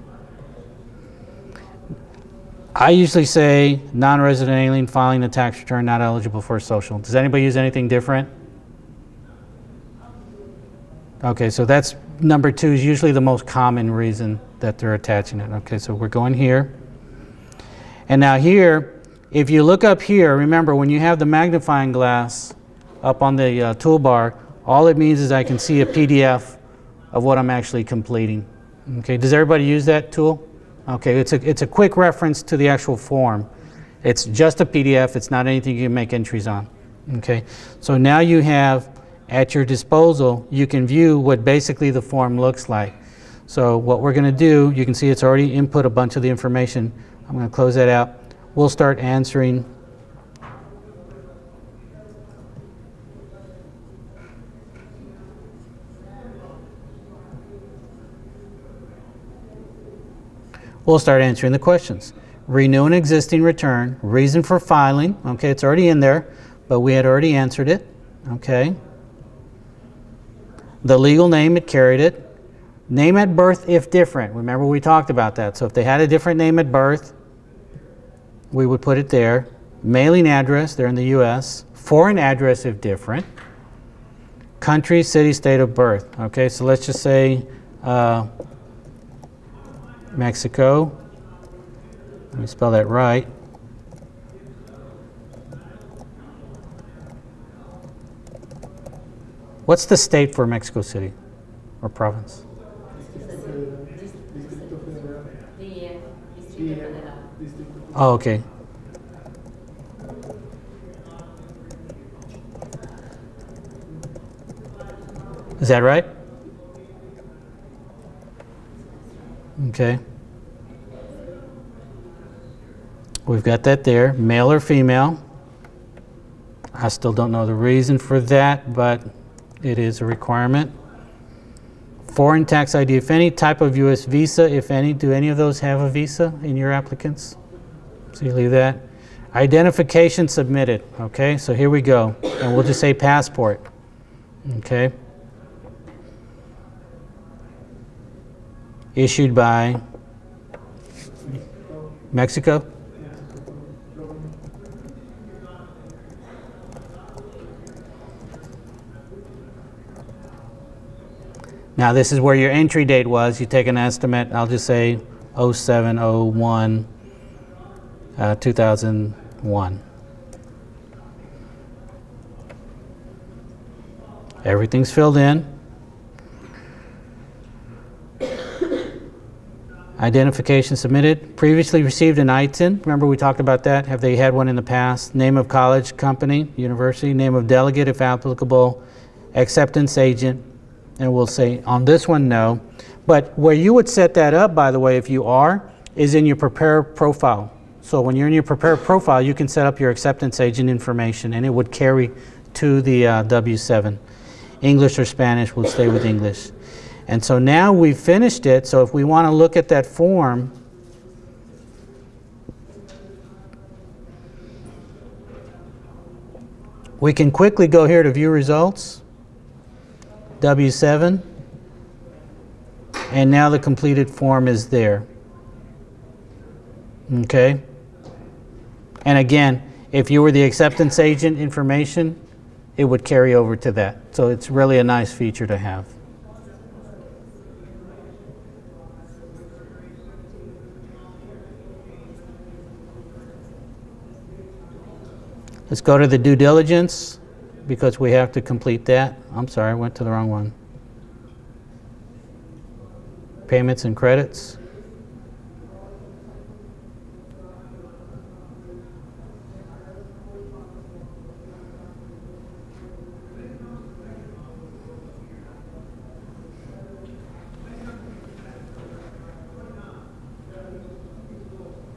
I usually say non-resident alien filing a tax return not eligible for social. Does anybody use anything different? Okay, so that's number two is usually the most common reason that they're attaching it. Okay, so we're going here. And now here, if you look up here, remember when you have the magnifying glass up on the uh, toolbar, all it means is I can see a PDF of what I'm actually completing. Okay, does everybody use that tool? Okay, it's a, it's a quick reference to the actual form. It's just a PDF, it's not anything you can make entries on. Okay, so now you have at your disposal, you can view what basically the form looks like. So what we're going to do, you can see it's already input a bunch of the information. I'm going to close that out. We'll start answering we'll start answering the questions. Renew an existing return, reason for filing, okay, it's already in there, but we had already answered it, okay. The legal name, it carried it. Name at birth if different. Remember we talked about that. So if they had a different name at birth, we would put it there. Mailing address, they're in the US. Foreign address if different. Country, city, state of birth. Okay, so let's just say uh, Mexico. Let me spell that right. What's the state for Mexico City or province? The uh, Distrito Federal. Oh, okay. Is that right? Okay. We've got that there, male or female. I still don't know the reason for that, but it is a requirement. Foreign tax ID, if any, type of U.S. visa, if any. Do any of those have a visa in your applicants? So you leave that. Identification submitted, okay? So here we go. And we'll just say passport, okay? Issued by Mexico? Now, this is where your entry date was. You take an estimate, I'll just say 0701 uh, 2001. Everything's filled in. Identification submitted. Previously received an ITIN. Remember we talked about that? Have they had one in the past? Name of college, company, university, name of delegate if applicable, acceptance agent, and we'll say on this one, no. But where you would set that up, by the way, if you are, is in your prepare profile. So when you're in your prepared profile, you can set up your acceptance agent information and it would carry to the uh, W7. English or Spanish will stay with English. And so now we've finished it, so if we want to look at that form, we can quickly go here to view results. W7, and now the completed form is there. Okay? And again, if you were the acceptance agent information, it would carry over to that. So it's really a nice feature to have. Let's go to the due diligence because we have to complete that. I'm sorry, I went to the wrong one. Payments and credits.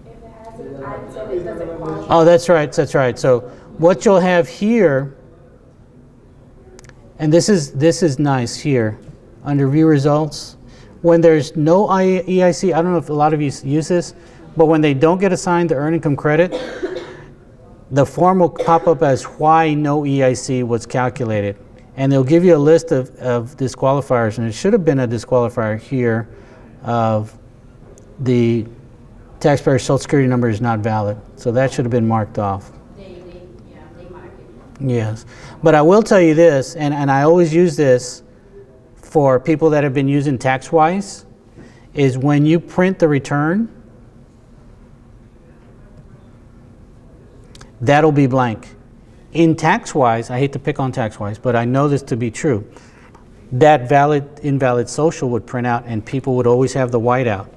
If it has an ITIN, it doesn't qualify. Oh, that's right, that's right. So what you'll have here, and this is, this is nice here, under view results, when there's no EIC, I don't know if a lot of you use this, but when they don't get assigned the earned income credit, the form will pop up as why no EIC was calculated. And they'll give you a list of, of disqualifiers, and it should have been a disqualifier here of the taxpayer's social security number is not valid. So that should have been marked off. They, they, yeah, they mark it. Yes. But I will tell you this, and, and I always use this for people that have been using TaxWise, is when you print the return, that'll be blank. In TaxWise, I hate to pick on TaxWise, but I know this to be true. That valid, invalid social would print out, and people would always have the white out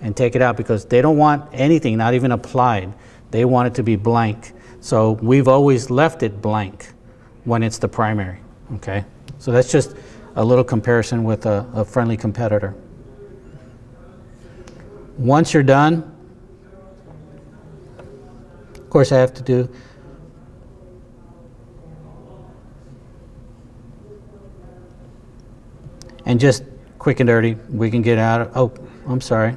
and take it out because they don't want anything, not even applied. They want it to be blank. So we've always left it blank when it's the primary, okay? So that's just a little comparison with a, a friendly competitor. Once you're done, of course I have to do and just quick and dirty, we can get out of, oh, I'm sorry.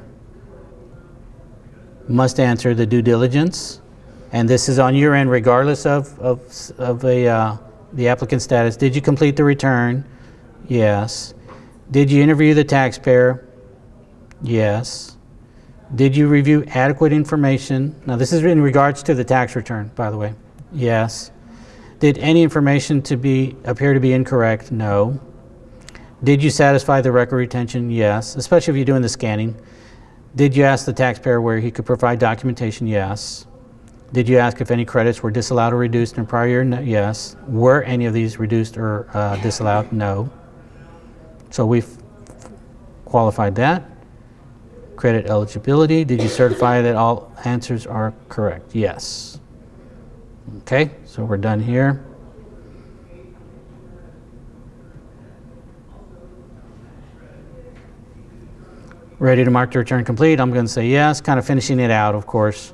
Must answer the due diligence. And this is on your end regardless of, of, of a, uh, the applicant status. Did you complete the return? Yes. Did you interview the taxpayer? Yes. Did you review adequate information? Now, this is in regards to the tax return, by the way. Yes. Did any information to be appear to be incorrect? No. Did you satisfy the record retention? Yes, especially if you're doing the scanning. Did you ask the taxpayer where he could provide documentation? Yes. Did you ask if any credits were disallowed or reduced in prior year? No, yes. Were any of these reduced or uh, disallowed? No. So we've qualified that. Credit eligibility. Did you certify that all answers are correct? Yes. Okay, so we're done here. Ready to mark the return complete? I'm going to say yes, kind of finishing it out, of course.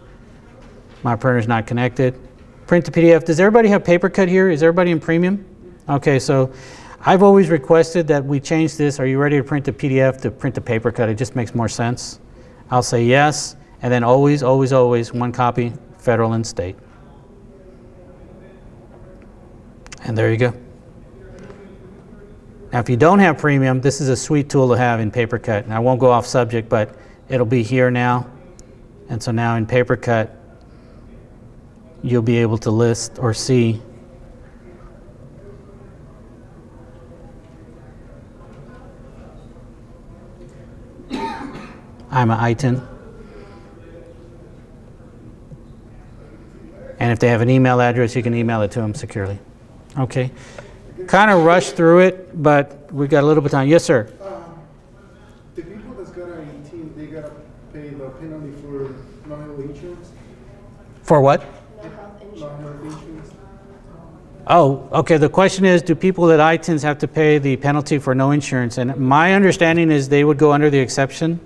My printer's not connected. Print the PDF. Does everybody have paper cut here? Is everybody in premium? Okay, so I've always requested that we change this. Are you ready to print the PDF to print the paper cut? It just makes more sense. I'll say yes, and then always, always, always one copy federal and state. And there you go. Now, if you don't have premium, this is a sweet tool to have in PaperCut. And I won't go off subject, but it'll be here now. And so now in PaperCut, you'll be able to list or see I'm an ITIN. And if they have an email address, you can email it to them securely. Okay. Kind of rushed through it, but we got a little bit of time. Yes, sir. Um, the people that's got an ITIN, they gotta pay the penalty for non-health insurance, For what? No health insurance. Oh, okay. The question is, do people that ITINs have to pay the penalty for no insurance? And my understanding is they would go under the exception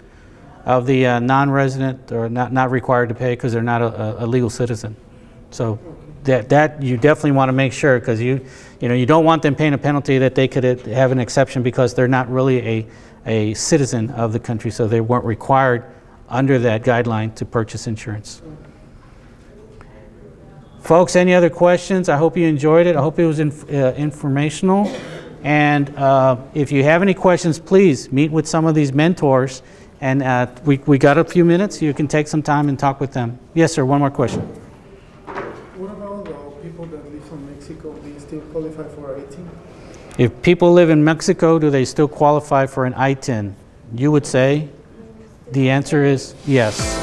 of the uh, non-resident or not, not required to pay because they're not a, a legal citizen. So that, that you definitely want to make sure because you, you know, you don't want them paying a penalty that they could have an exception because they're not really a, a citizen of the country, so they weren't required under that guideline to purchase insurance. Folks, any other questions? I hope you enjoyed it. I hope it was inf- uh, informational. And uh, if you have any questions, please meet with some of these mentors. And uh, we, we got a few minutes. You can take some time and talk with them. Yes, sir. One more question. What about the people that live from Mexico, they still qualify for ITIN? If people live in Mexico, do they still qualify for an ITIN? You would say the answer is yes.